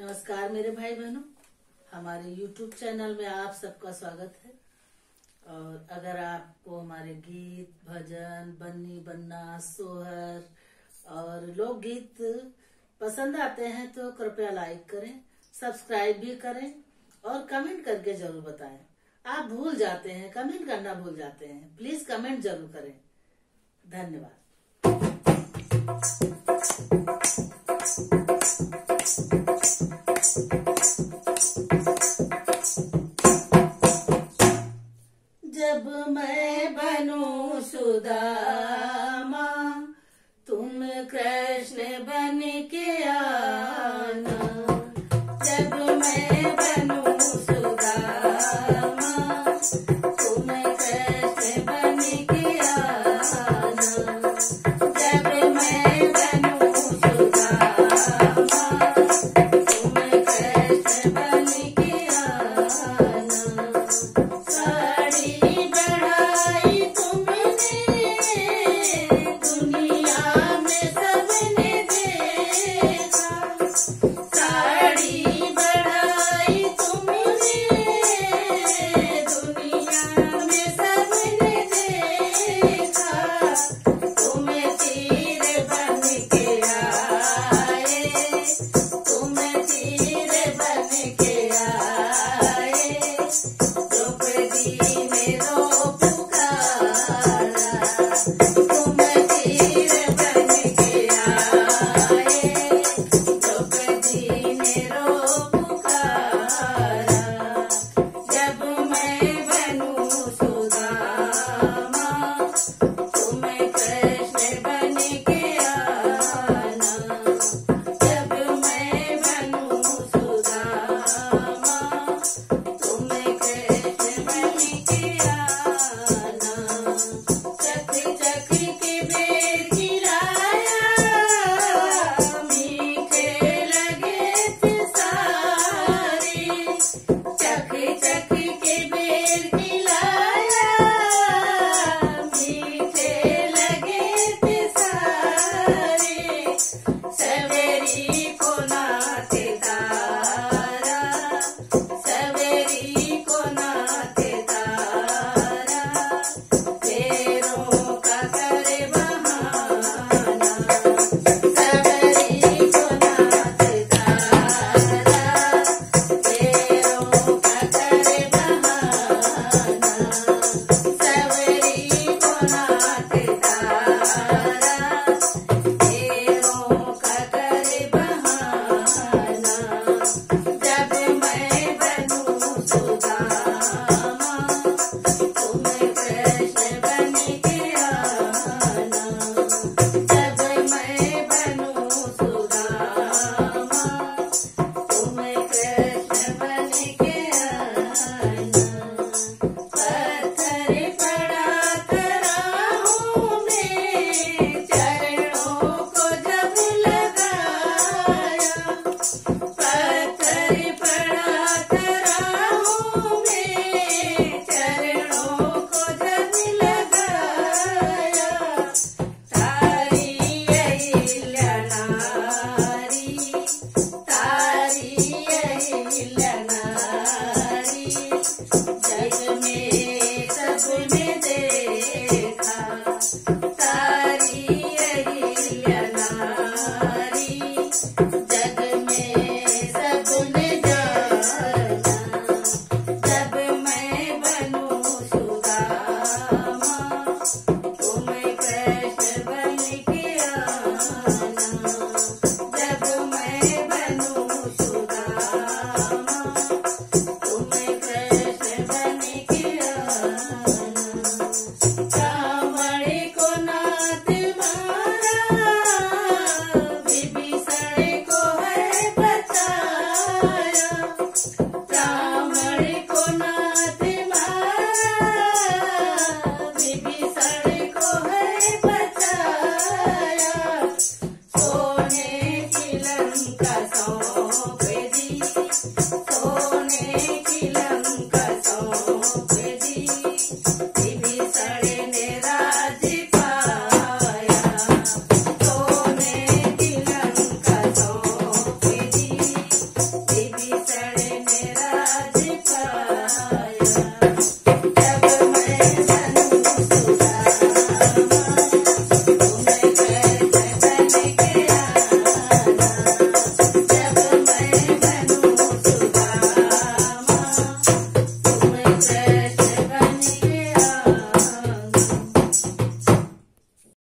नमस्कार मेरे भाई बहनों। हमारे YouTube चैनल में आप सबका स्वागत है। और अगर आपको हमारे गीत, भजन, बन्नी, बन्ना, सोहर और लोकगीत पसंद आते हैं तो कृपया लाइक करें सब्सक्राइब भी करें और कमेंट करके ज़रूर बताएँ। आप भूल जाते हैं कमेंट करना भूल जाते हैं। प्लीज़ कमेंट ज़रूर करें। धन्यवाद। Thank you. Oh.